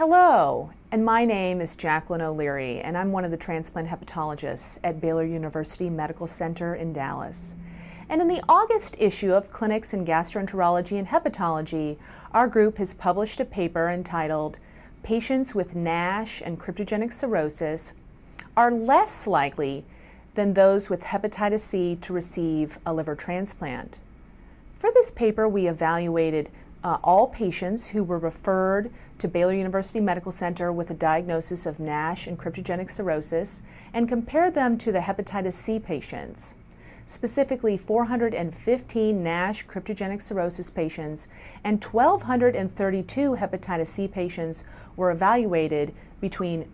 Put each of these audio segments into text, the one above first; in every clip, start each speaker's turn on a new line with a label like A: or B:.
A: Hello, and my name is Jacqueline O'Leary, and I'm one of the transplant hepatologists at Baylor University Medical Center in Dallas. And in the August issue of Clinics in Gastroenterology and Hepatology, our group has published a paper entitled Patients with NASH and Cryptogenic Cirrhosis are less likely than those with hepatitis C to receive a liver transplant. For this paper, we evaluated uh, all patients who were referred to Baylor University Medical Center with a diagnosis of NASH and cryptogenic cirrhosis and compared them to the hepatitis C patients. Specifically, 415 NASH cryptogenic cirrhosis patients and 1,232 hepatitis C patients were evaluated between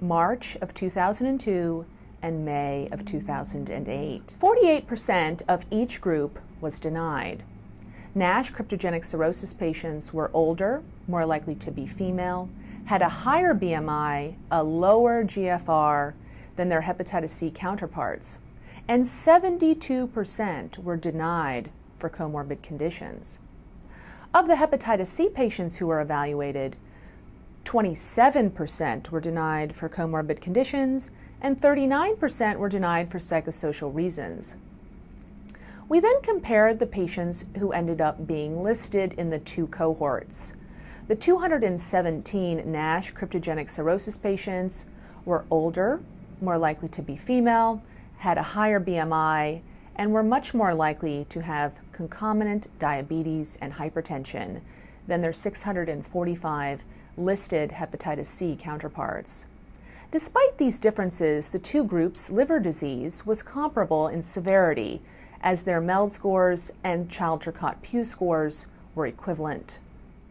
A: March of 2002 and May of 2008. 48% of each group was denied. NASH cryptogenic cirrhosis patients were older, more likely to be female, had a higher BMI, a lower GFR than their hepatitis C counterparts, and 72% were denied for comorbid conditions. Of the hepatitis C patients who were evaluated, 27% were denied for comorbid conditions, and 39% were denied for psychosocial reasons. We then compared the patients who ended up being listed in the two cohorts. The 217 NASH cryptogenic cirrhosis patients were older, more likely to be female, had a higher BMI, and were much more likely to have concomitant diabetes and hypertension than their 645 listed hepatitis C counterparts. Despite these differences, the two groups' liver disease was comparable in severity as their MELD scores and Child-Turcotte-Pugh scores were equivalent.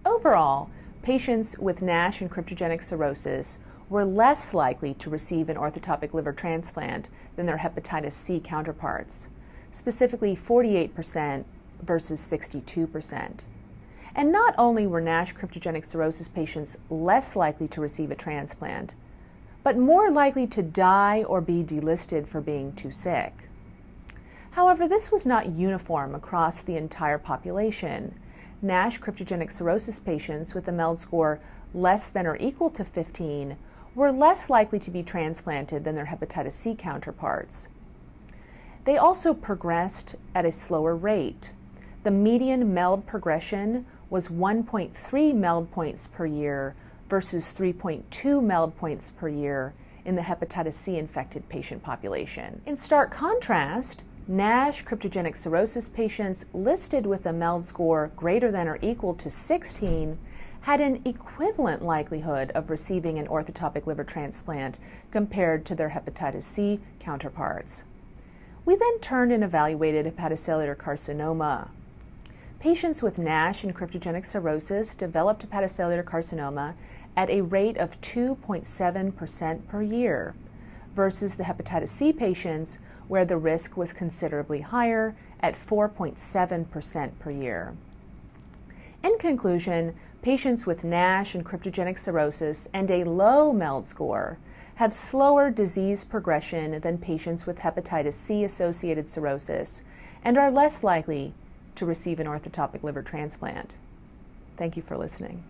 A: Overall, patients with NASH and cryptogenic cirrhosis were less likely to receive an orthotopic liver transplant than their hepatitis C counterparts, specifically 48% versus 62%. And not only were NASH cryptogenic cirrhosis patients less likely to receive a transplant, but more likely to die or be delisted for being too sick. However, this was not uniform across the entire population. NASH cryptogenic cirrhosis patients with a MELD score less than or equal to 15 were less likely to be transplanted than their hepatitis C counterparts. They also progressed at a slower rate. The median MELD progression was 1.3 MELD points per year versus 3.2 MELD points per year in the hepatitis C infected patient population. In stark contrast, NASH cryptogenic cirrhosis patients listed with a MELD score greater than or equal to 16 had an equivalent likelihood of receiving an orthotopic liver transplant compared to their hepatitis C counterparts. We then turned and evaluated hepatocellular carcinoma. Patients with NASH and cryptogenic cirrhosis developed hepatocellular carcinoma at a rate of 2.7% per year versus the hepatitis C patients where the risk was considerably higher at 4.7% per year. In conclusion, patients with NASH and cryptogenic cirrhosis and a low MELD score have slower disease progression than patients with hepatitis C associated cirrhosis and are less likely to receive an orthotopic liver transplant. Thank you for listening.